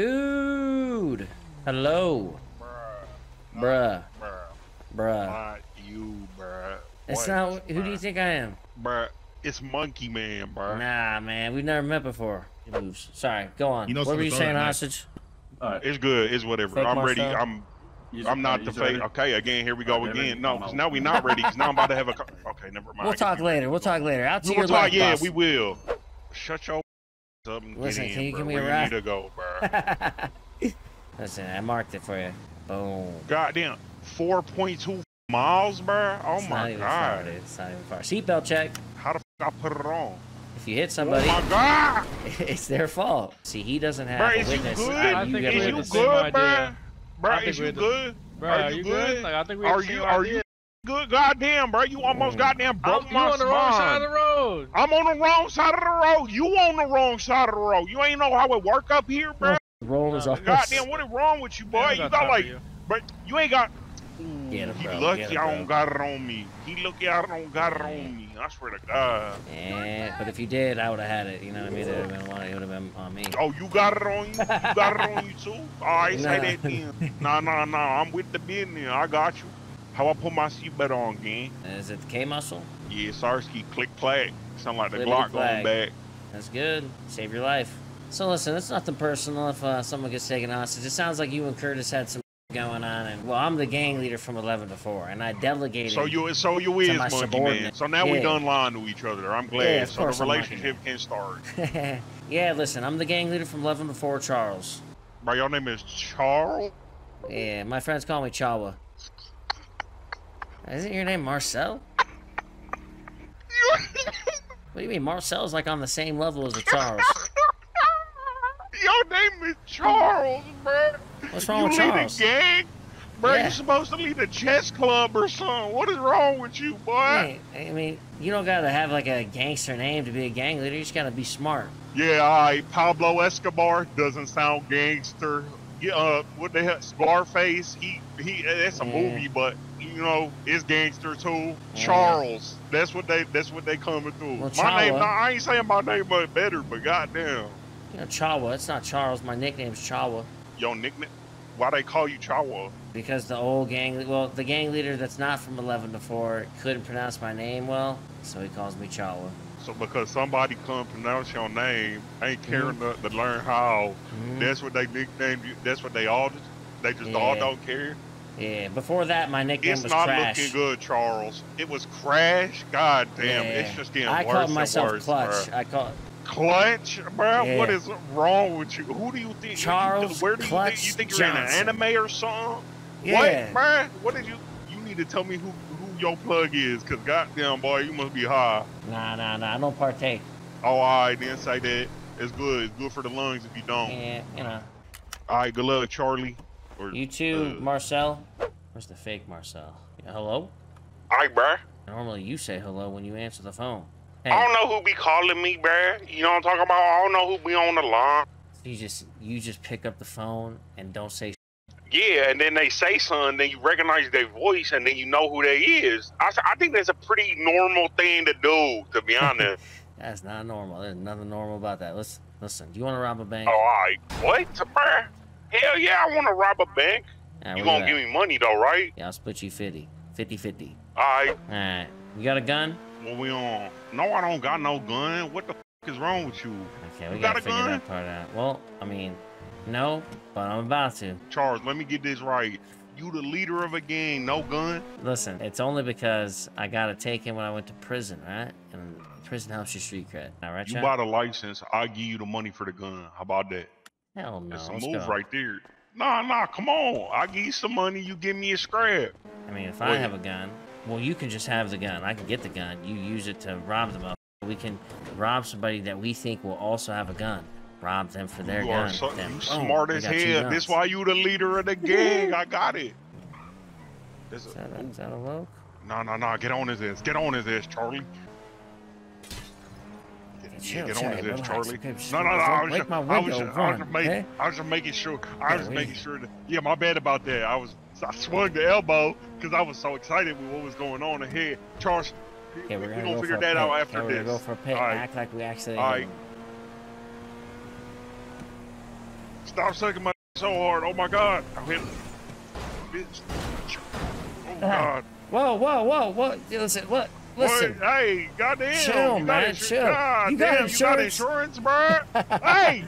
Dude. Hello. Bruh. Bruh. Bruh. Not you, bruh. It's What, not. Who do you think I am? Bruh, it's Monkey Man, bruh. Nah, man. We've never met before. He moves. Sorry. Go on. You know what were you saying, man? hostage? Alright. It's good. It's whatever. Fake I'm ready. Marcel? I'm. You- I'm not the fake. Okay, again, here we go Alright, again. No, I'm 'cause out. now we're not ready. Cause now I'm about to have a. Okay, never mind. We'll talk later. We'll talk later. Out to We your will talk. left, Yeah, boss. we will. Shut your up and Listen, get in, can you bro. give me a Where you ride? need to go, bro. Listen, I marked it for you. Boom. Goddamn, 4.2 miles, bro. Oh It's my not even far, god. dude. It's not even far. Seatbelt check. How the f I put it on? If you hit Oh somebody, my god. it's their fault. See, he doesn't have Bro, a is you witness. good? and I you think got a we Is you the witness. same good, bro? Bro, is you we had the- good? Bro, Are are you you good? good? Like I think we Are you are you good? Goddamn, bro, you almost Mm. goddamn broke I'm, you on the wrong side of the road. I'm on the wrong side of the road. You on the wrong side of the road. You ain't know how it work up here, bro. Roll is off. Goddamn, what is wrong with you, boy? Man, I You got got like, you. but you ain't got. Get him, he bro. lucky Get him, I don't got it on me. He lucky I don't got it on me. I swear to God. Yeah, but if you did, I would have had it. You know what I mean? It would have been. It would have been on me. Oh, you got it on you? You got it on you too? All right, say Nah. that then. Nah, nah, nah. I'm with the business. I got you. How I put my seatbelt on, gang? Is it the K muscle? Yeah, Sarsky, click clack. Sound like the Glock going back. That's good. Save your life. So listen, it's nothing personal if uh, someone gets taken hostage. It sounds like you and Curtis had some going on, and well, I'm the gang leader from 11 to 4, and I delegated. So you, so you is my monkey man. So now we Yeah. done lying to each other. I'm glad. Yeah, so the relationship can start. yeah, listen, I'm the gang leader from 11 to 4, Charles. Bro, your name is Charles. Yeah, my friends call me Chawa. Isn't your name Marcel? What do you mean? Marcel's like on the same level as a Charles. Your name is Charles, bro. What's wrong you with lead Charles? a gang? Bro, Yeah. you supposed to lead a chess club or something. What is wrong with you, boy? Hey, I mean, you don't gotta have like a gangster name to be a gang leader. You just gotta be smart. Yeah, all right. Pablo Escobar doesn't sound gangster. Yeah, uh, what the hell? Scarface. He he. That's a Yeah. movie, but you know, it's gangster too. Yeah. Charles. That's what they. That's what they coming through. Well, my name. Nah, I ain't saying my name much better, but goddamn, You know, Chawa. It's not Charles. My nickname's Chawa your nickname. Why they call you Chawa? because the old gang, well, the gang leader that's not from 11 to 4 couldn't pronounce my name well, so he calls me Chawa. So because somebody couldn't pronounce your name, ain't caring Mm-hmm. to, to learn how. Mhm. That's what they nicknamed you. That's what they all. They just all don't care. Yeah. Before that, my nickname It's was not looking good, Charles. It was Crash. God damn, Yeah. it's just getting I worse called myself worse, Clutch. bruh. I call Clutch, bro. Yeah. What is wrong with you? Who do you think? Charles Where do you Clutch think? You think you're Johnson. in an anime or something? Yeah. What, bruh? What did you? You need to tell me who who your plug is, cause goddamn boy, you must be high. Nah, nah, nah. I don't partake. Oh, all right, then say that. It's good. It's good for the lungs if you don't. Yeah, you know. All right, good luck, Charlie. Or, You too, uh, Marcel. Where's the fake Marcel? Yeah, hello? All right, bruh. Normally you say hello when you answer the phone. Hey, I don't know who be calling me, bruh. You know what I'm talking about? I don't know who be on the line. you just you just pick up the phone and don't say Yeah, and then they say something, then you recognize their voice, and then you know who they is. I think that's a pretty normal thing to do, to be honest. that's not normal. There's nothing normal about that. Listen, listen. Do you want to rob a bank? oh, all right. What, bruh? Hell yeah, I want to rob a bank. Alright, you gonna give me money though, right? Yeah, I'll split you 50. 50 50. All right. All right. You got a gun? What we on? No, I don't got no gun. What the f- is wrong with you, Okay, we You gotta got a figure gun? that part out. Well, I mean, no, but I'm about to. Charles? Let me get this right. You the leader of a gang, no gun? Listen, it's only because I got it taken when I went to prison, right? And prison helps your street cred. All right, You Chad? bought a license. I'll give you the money for the gun. How about that? Hell no. That's a move right there. Nah, nah, come on. I'll give you some money. You give me a scrap. I mean, if I have a gun, well, you can just have the gun. I can get the gun. You use it to rob them. We can rob somebody that we think will also have a gun. Rob them for their you gun. are so, then you boom, smart as hell. This why you the leader of the gang. I got it. Is that, is that a low? no, no, no. Get on his ass. Get on his ass, Charlie. Chill, get on his ass, relax, Charlie. No, no, no. I was, just, I was, just, I was making, okay? I was just making sure. I was we- making sure that. Yeah, my bad about that. I was, I swung the elbow because I was so excited with what was going on ahead. Charles, Okay, we, we're gonna, gonna go figure that out okay, after we're this. gonna go for a pit. Right. Act like we actually. All right. Stop sucking my so hard. Oh my god. I hit bitch. Oh god. Whoa, whoa, whoa, whoa! Listen, what? Listen. Boy, hey, goddamn. Chill, you man, chill. God You got damn, you got insurance? insurance, bro. hey,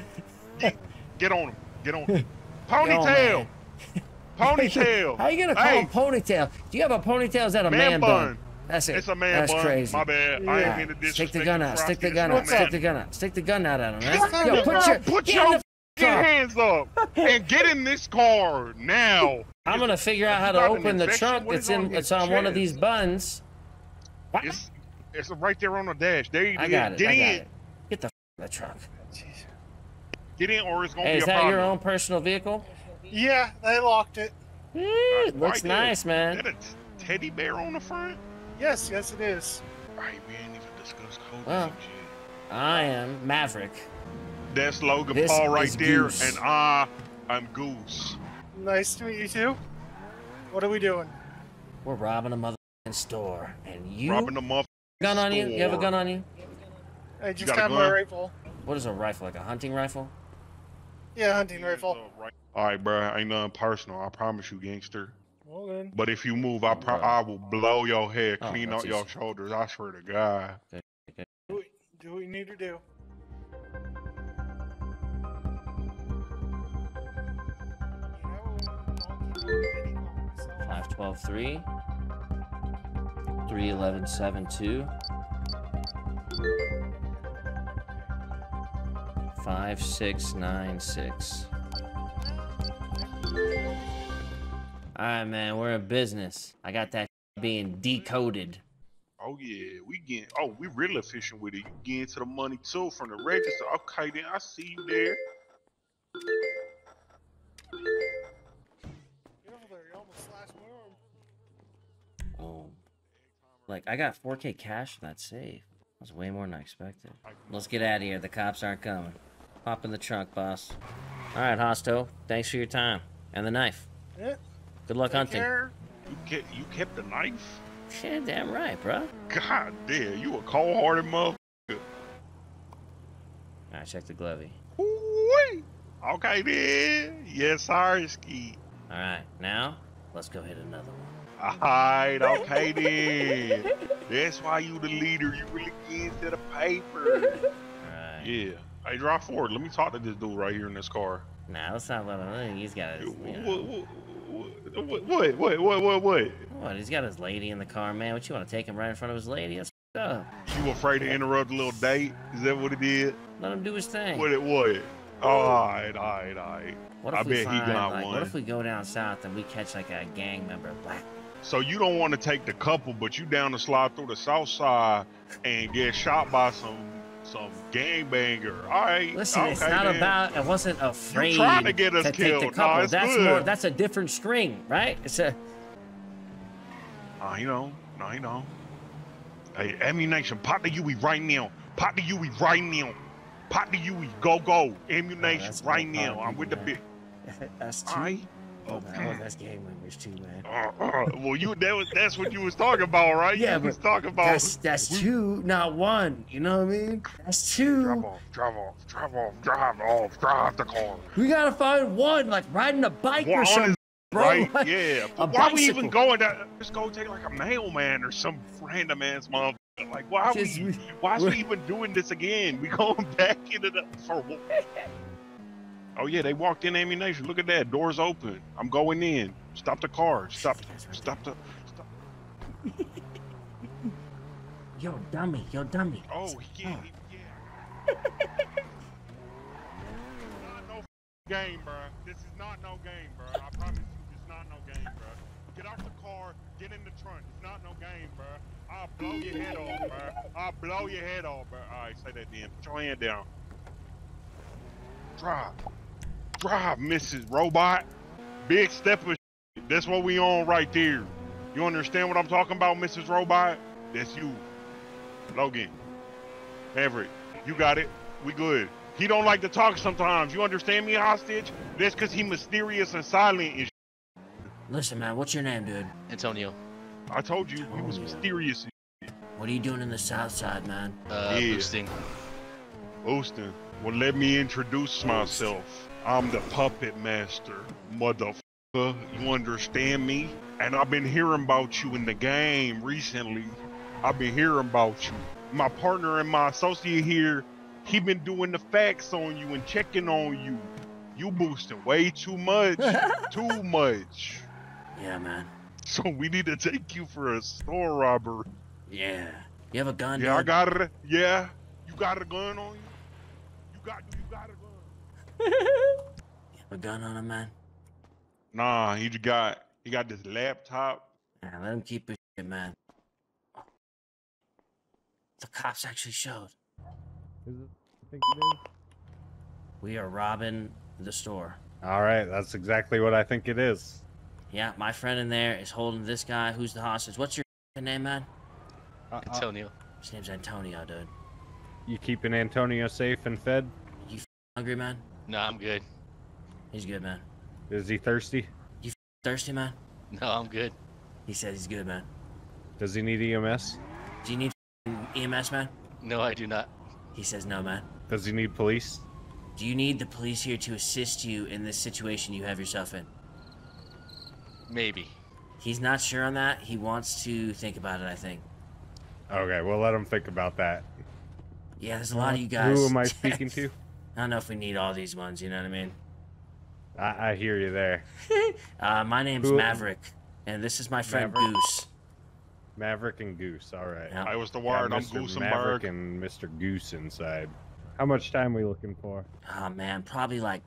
get, get on him. Get on him. Ponytail. Ponytail. How you gonna call hey, ponytail? Do you have a ponytail? Is that a Man man, bun? bun. That's it. It's a man That's bun. crazy. My bad. I ain't mean to disrespect Stick the gun out. Stick the gun out. Stick the gun out. Stick the gun out at him. not Yo, put your Put your hands up and get in this car now. I'm gonna figure out how to open the trunk that's in. It's on one of these buns. What? It's it's right there on the dash. There you go. I go. got it. Get I in. got it. Get the f- in the trunk. Get in, or it's gonna Hey, be is a that problem. your own personal vehicle? Yeah, they locked it. It looks Right there. nice, man. Is that a t- teddy bear on the front? Yes, yes, it is. Right, we ain't even discussed code Well. I am Maverick. That's Logan This Paul right there, Goose. and I, I'm Goose. Nice to meet you too. What are we doing? We're robbing a mother store, and you Robbing the muff. gun on you? You have a gun on you? I just got got my rifle. What is a rifle? Like a hunting rifle? Yeah, hunting rifle. All right, bro. Ain't nothing personal. I promise you, gangster. Well then. But if you move, I pro- Bro. I will blow your head, Oh, clean that's out your shoulders. I swear to God. Do what, do what you need to do. You know, don't keep on getting on myself. Five twelve three. Three eleven seven two. Five six nine six. Alright man, we're in business. I got that being decoded. Oh yeah, we get. Oh, we real efficient with it. You get into the money too from the register. Okay, then I see you there. Like I got 4k cash in that safe. That's way more than I expected. Let's get out of here. The cops aren't coming. Hop in the trunk, boss. Alright, Hosto. Thanks for your time. And the knife. Yeah. Good luck Take hunting. care. You kept you kept the knife. Yeah, damn right, bro. God damn, you a cold-hearted mother. Alright, check the glovey. Ooh-wee. Okay then. Yes, sir, ski. Alright, now let's go hit another one. Alright, okay then. That's why you the leader. You really get into the paper. Alright. Yeah. Hey, drive forward. Let me talk to this dude right here in this car. Nah, let's not let him. He's got his. You know, What, what, what, what, what, what? what? He's got his lady in the car, man. What you want to take him right in front of his lady? That's f***ed up. You afraid to interrupt a little date? Is that what it is? Let him do his thing. What it what? Alright, alright, alright. What if I we bet he find, got like, one. What if we go down south and we catch like a gang member, black? So you don't want to take the couple, but you down to slide through the south side and get shot by some some gangbanger. Alright. Listen, it's not then. about. I wasn't afraid trying to get us take the killed. Nah, couple. it's that's good. more. That's a different string, right? It's a. You know. You know. Hey, ammunition, pop the UE right now. Pop the UE right now. Pop the UE. Go, go. Oh, ammunition that's right now. I'm with the man. big. that's two. Alright. Oh, Okay. man, that's gang members too, man. Uh, uh, well, you that was that's what you was talking about, right? Yeah, you was talking about. That's that's we- two, not one. You know what I mean? That's two. Drive off, drive off, drive off, drive off, drive the car. We gotta find one, like riding a bike Well, or something, bro. Right? Like, Yeah. a Why we even going that? Just go take like a mailman or some random ass motherfucker. Like, why are Just- we? we- Why is we- we even doing this again? We going back into the for what? Oh yeah, they walked in ammunition. Look at that. Doors open. I'm going in. Stop the car. Stop. Stop the. Stop. Yo, dummy, yo, dummy. Oh yeah. Yeah. not no game, bro. This is not no game, bro. I promise you, it's not no game, bro. Get off the car. Get in the trunk. It's not no game, bro. I'll blow your head off, bro. I'll blow your head off, bro. All right, say that then. Put your hand down. Drive. Drive, Mrs. Robot. Big step of shit. That's what we on right there. You understand what I'm talking about, Mrs. Robot? That's you. Logan. Everett. You got it. We good. He don't like to talk sometimes. You understand me, hostage? That's because he mysterious and silent and Listen, man, what's your name, dude? Antonio. I told you he was yeah. mysterious. What are you doing in the south side, man? Uh, Yeah. boosting. Boosting. Well, let me introduce myself. I'm the puppet master, motherfucker. You understand me? And I've been hearing about you in the game recently. I've been hearing about you. My partner and my associate here, he been doing the facts on you and checking on you. You boosting way too much. too much. Yeah, man. So we need to take you for a store robber. Yeah. You have a gun, Yeah, I got it. Yeah, you got a gun on you. You got you got a gun. You have a gun on him, man? Nah, he just got he got this laptop. Yeah, let him keep his shit, man. The cops actually showed. Is it? I think it is. We are robbing the store. All right, that's exactly what I think it is. Yeah, my friend in there is holding this guy. Who's the hostage? What's your name, man? Uh, uh, Antonio. His name's Antonio, dude. You keeping Antonio safe and fed? You hungry, man? No, I'm good. He's good, man. Is he thirsty? You thirsty, man? No, I'm good. He says he's good, man. Does he need EMS? Do you need EMS, man? No, I do not. He says no, man. Does he need police? Do you need the police here to assist you in this situation you have yourself in? Maybe. He's not sure on that. He wants to think about it, I think. Okay, we'll let him think about that. Yeah, there's a lot of you guys. Who am I speaking to? I don't know if we need all these ones, you know what I mean? I, I hear you there. Uh, my name's Who- Maverick, and this is my friend Maverick? Goose. Maverick and Goose. All right. Yeah. I was the Got word. I'm Mr. Maverick and Mr. Goose inside. How much time we looking for? Oh man, probably like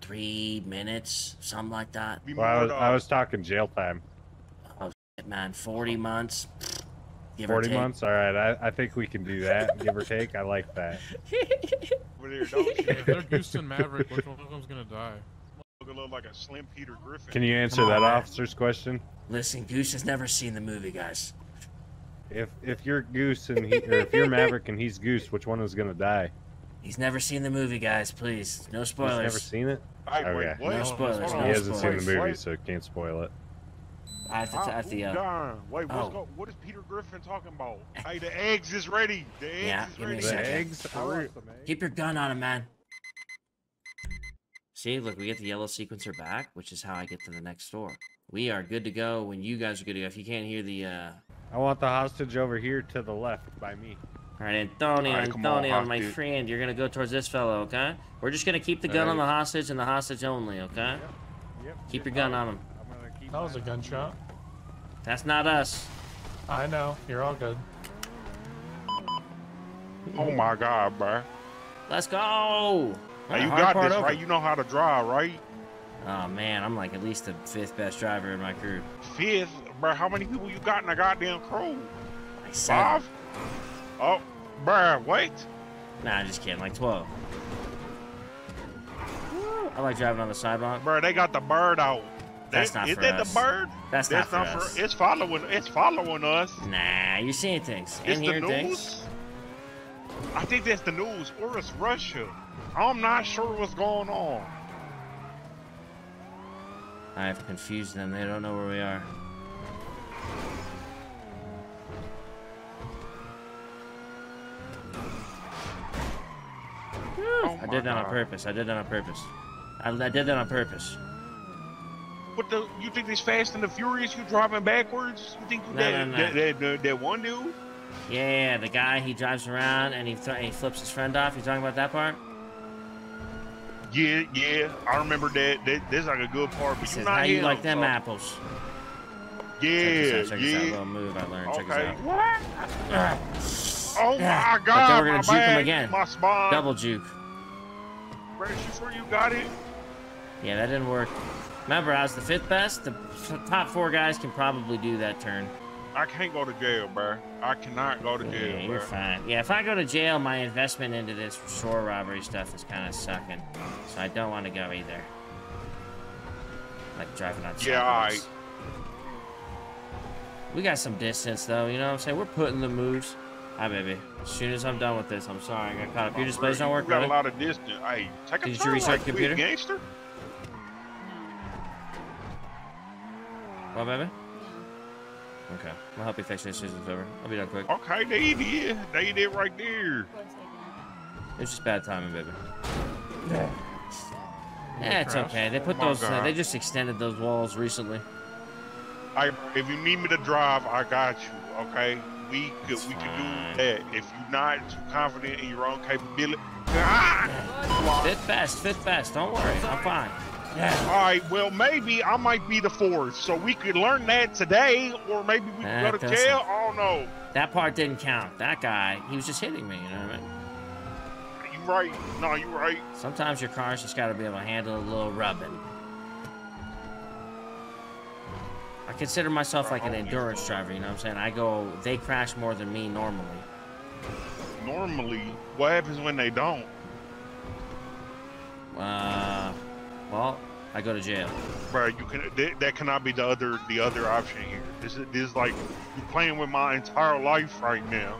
three minutes, something like that. Well, I was, I was talking jail time. Oh shit, man, 40 months. Give or 40 take. months? All right, I, I think we can do that, give or take. I like that. over there, don't you? If they're Goose and Maverick, which one of them's gonna die? Look like a slim Peter Griffin. Can you answer on, that man. officer's question? Listen, Goose has never seen the movie, guys. If if you're Goose and he, or if you're Maverick and he's Goose, which one is gonna die? He's never seen the movie, guys. Please, no He's spoilers. never seen it. Hey, wait, Okay. what? No No, spoilers. no No he hasn't spoilers. seen the movie, so can't spoil it. I have to, I have to Ah, yell. darn. Wait, what's Oh. go- what is Peter Griffin talking about? Hey, the eggs is ready. The eggs Yeah, is give me a ready. The second. eggs. are- Keep your gun on him, man. See, look, we get the yellow sequencer back, which is how I get to the next door. We are good to go when you guys are good to go. If you can't hear the, uh... I want the hostage over here to the left by me. All right, Antonio, All right, come on, Antonio, my hostage. friend, you're gonna go towards this fellow, okay? We're just gonna keep the gun on the hostage and the hostage only, okay? Yep. Keep your gun on him. I'm gonna keep That was a gunshot. That's not us. I know. You're all good. Oh my God, bro. Let's go! Hey, you got this, over. right? You know how to drive, right? Oh man, I'm like at least the fifth best driver in my crew. Fifth, bro. How many people you got in a goddamn crew? Like seven. Five? Oh, bro, wait. Nah, I'm just kidding. Like twelve. I like driving on the sidewalk. Bro, they got the bird out. That's That- not is for that us. the bird? That's, That's not not for for. us. It's following. It's following us. Nah, you're seeing things and the news. things. I think that's the news, or it's Russia. I'm not sure what's going on. I've confused them. They don't know where we are. Oh I did that on purpose. I did that on purpose. I, I did that on purpose. What the? You think this Fast and the Furious? You driving backwards? You think you No, that, no, no. That, that, that, that one dude? Yeah, the guy he drives around and he th- he flips his friend off. You talking about that part? Yeah, yeah. I remember that. That that's like a good part. He But you says, not "How you him, like them so- apples?" Yeah, check this out, check this out. yeah. little move I learned. Check Okay. this out. Oh Yeah. my But God! then we're gonna my juke him again. My spine. Double juke. British, you sure you got it? Yeah, that didn't work. Remember, I was the fifth best. The top four guys can probably do that turn. I can't go to jail, bro. I cannot go to Yeah, jail, you're bro. fine. Yeah, if I go to jail, my investment into this store robbery stuff is kind of sucking. So I don't want to go either. Like driving on Yeah, sidewalks. We got some distance though, you know what I'm saying? We're putting the moves. Hi, baby. As soon as I'm done with this, I'm sorry. I got caught up. Your oh, displays don't work, You got a lot of distance. Hey, take a Did you restart right the computer? gangster. Baby? Okay. I'll help you fix this as it's over. I'll be done quick. Okay, they did. They did right there. It's just bad timing, baby. Yeah, it's okay. They put Oh those. Uh, they just extended those walls recently. I, if you need me to drive, I got you. Okay, we could we could do that. If you're not too confident in your own capability, ah! Fit fast, fit fast. Don't worry, I'm fine. All right. Well, maybe I might be the fourth, so we could learn that today, or maybe we could go to jail. I don't know. That part didn't count. That guy, he was just hitting me. You know what I mean? You right? No, you right. Sometimes your car's just got to be able to handle a little rubbing. I consider myself like an endurance driver. You know what I'm saying? I go. They crash more than me normally. Normally, what happens when they don't? Uh, well, I go to jail. Bro, you can that, that cannot be the other the other option here. This is this is like you're playing with my entire life right now.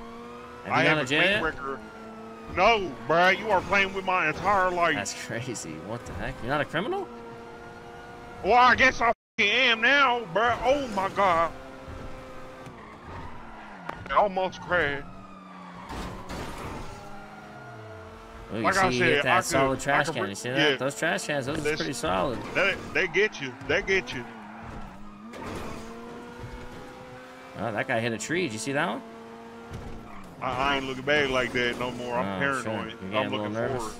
Have I have a jail? record. No, bro, you are playing with my entire life. That's crazy. What the heck? You're not a criminal? Well, I guess I am now, bro. Oh my god. I almost crashed. You Like see, I said, hit that I solid trash can. You see yeah. that? Those trash cans, those are pretty solid. They, they get you. They get you. Oh, that guy hit a tree. Did you see that one? I, I ain't looking back like that no more. I'm Oh, paranoid. You're I'm looking nervous. forward.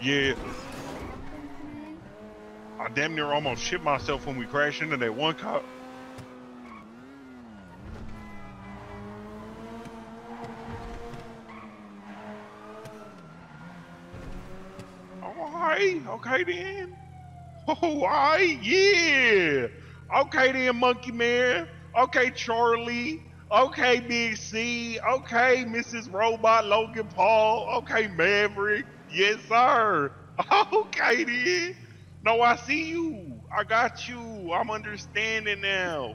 Yeah. I damn near almost shit myself when we crashed into that one cop. Okay then. Oh, alright, yeah. Okay then, Monkey Man. Okay, Charlie. Okay, Big C. Okay, Mrs. Robot Logan Paul. Okay, Maverick. Yes, sir. Okay then. No, I see you. I got you. I'm understanding now.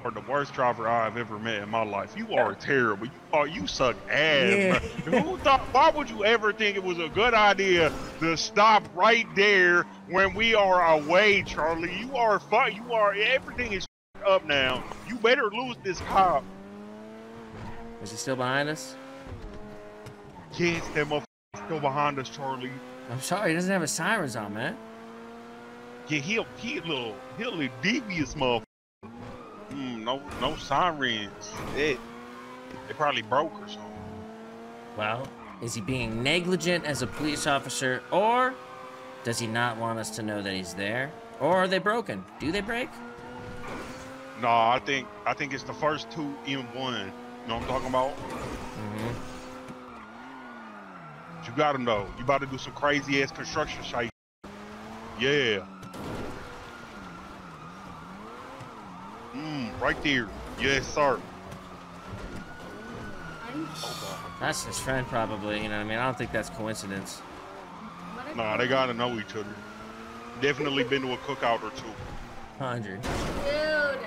What? Or the worst driver I've ever met in my life. You are terrible. You are you suck ass. bro. Who thought? Why would you ever think it was a good idea to stop right there when we are away, Charlie? You are fine. You are everything is up now. You better lose this cop. Is he still behind us? Yes, that motherfucker still behind us, Charlie. I'm sorry, he doesn't have his sirens on, man. Yeah, he'll he a little he a little devious motherfucker. Mm, no no sirens. It they probably broke or something. Well, is he being negligent as a police officer, or does he not want us to know that he's there? Or are they broken? Do they break? No, I think I think it's the first two in one. You know what I'm talking about? Mm-hmm. You got him though. You about to do some crazy ass construction shit. Yeah. Mm, right there. Yes, sir. That's his friend, probably. You know what I mean? I don't think that's coincidence. Nah, they gotta know each other. Definitely been to a cookout or two. 100. Dude,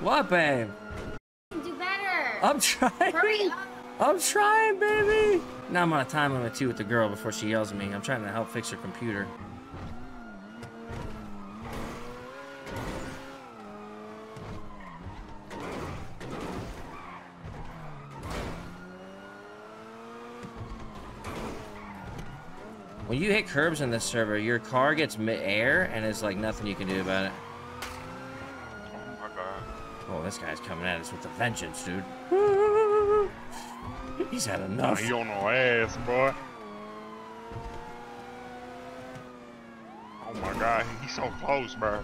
What, babe? do better. I'm trying. Hurry up. I'm trying, baby. Now I'm on a time limit too with the girl before she yells at me. I'm trying to help fix her computer. You hit curbs in this server, your car gets mid-air and there's like nothing you can do about it. Oh my god. Oh, this guy's coming at us with a vengeance, dude. He's had enough. he on no ass, boy. Oh my god, he's so close, bro.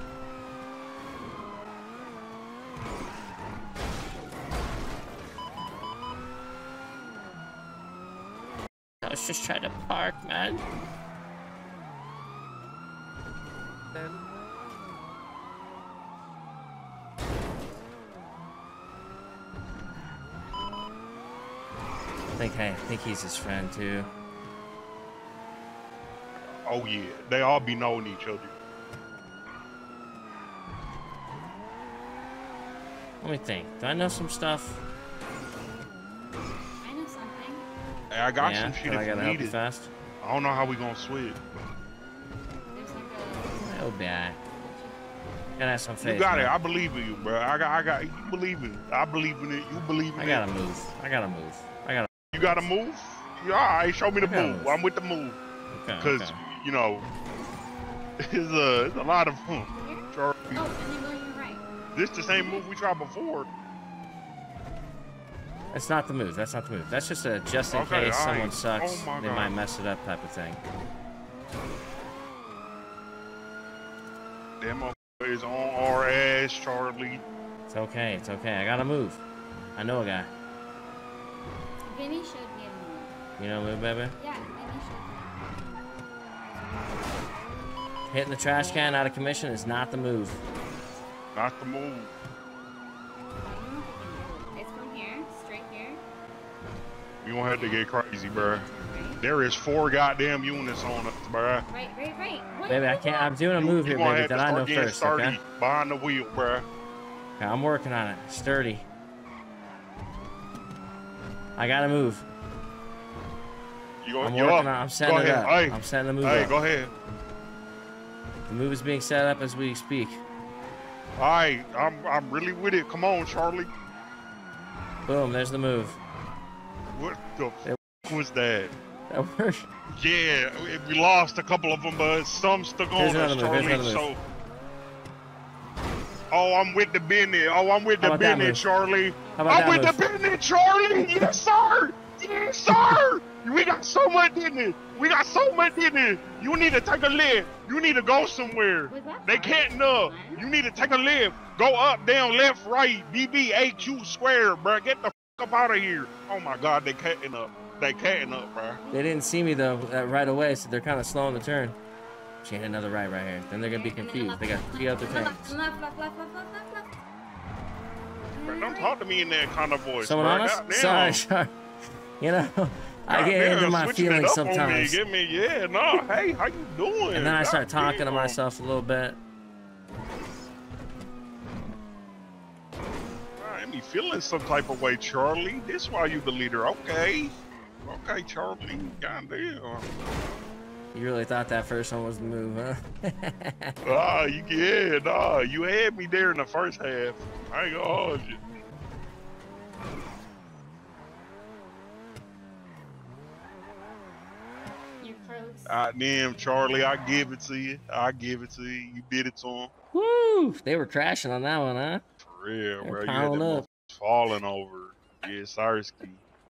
I was just trying to park, man. Think I think he's his friend too. Oh yeah, they all be knowing each other. Let me think. Do I know some stuff? I know something. Hey, I got yeah, some shit but I if gotta you need you it. fast. I don't know how we gonna switch. There's like a. It'll be alright. Gotta have some faith. You got it. I believe in you, bro. I got, I got. You believe in it. I believe in it. You believe in I it. gotta move. I gotta move. I gotta. You gotta move. Yeah, all right, show me the move. move. I'm with the move. Cause okay. you know, it's a, it's a lot of hmm, fun. Here? Oh, and then go your right. This the same move we tried before. That's not the move. That's not the move. That's just a just in Okay, case all someone right. Oh sucks, Oh they God. might mess it up type of thing. That motherfucker is on our ass, Charlie. It's okay. It's okay. I gotta move. I know a guy. Vinny showed me a move. You know, move, baby. Yeah, Vinny showed me. Hitting the trash can out of commission is not the move. Not the move. It's from here, straight here. You gonna have to get crazy, bruh. Right, There is four goddamn units on us, bruh. right, right. right. What? Baby, I can't. I'm doing a move you here, gonna baby, that I know first. sturdy Okay? behind the wheel, bruh. okay? I'm working on it. Sturdy. I gotta move. You go, I'm you working up. on. I'm setting go it ahead. up. Hey, I'm setting the move hey, up. go ahead. The move is being set up as we speak. All right, I'm I'm really with it. Come on, Charlie. Boom. There's the move. What the It- f- was that? That worked. Yeah, we- lost a couple of them, but some stuck on us, Charlie. another So. Oh, I'm with the Bennett. Oh, I'm with How the about that Bennett. Charlie. I'm with that the Bennett, Charlie. Yes, sir. Yes, sir. we got so much in it. We got so much in it. You need to take a lift. You need to go somewhere. They far? can't know. You need to take a lift. Go up, down, left, right. BBAQ square, bruh. Get the f- up out of here. Oh my God, they cutting up. They cutting up, bruh. They didn't see me though right away, so they're kind of slowing the turn. She hit another right right here. Then they're gonna be confused. They got three other left, tanks. Don't talk to me in that kind of voice. Someone bruh. on us? Goddamn. Sorry, sorry. You know, I get Goddamn, into my switching it feelings up on Me. Give me, yeah, no. Hey, how you doing? and then I start talking to myself a little bit. I me feeling some type of way, Charlie. This why you the leader. Okay. Okay, Charlie. Goddamn. You really thought that first one was the move, huh? Ah, you yeah, nah. You had me there in the first half. I ain't gonna hold you. You're close. Ah, damn, Charlie. I give it to you. I give it to you. You did it to him. Woo! They were crashing on that one, huh? For real, They're bro. You had piling them up. falling over. Yeah, Sarsky.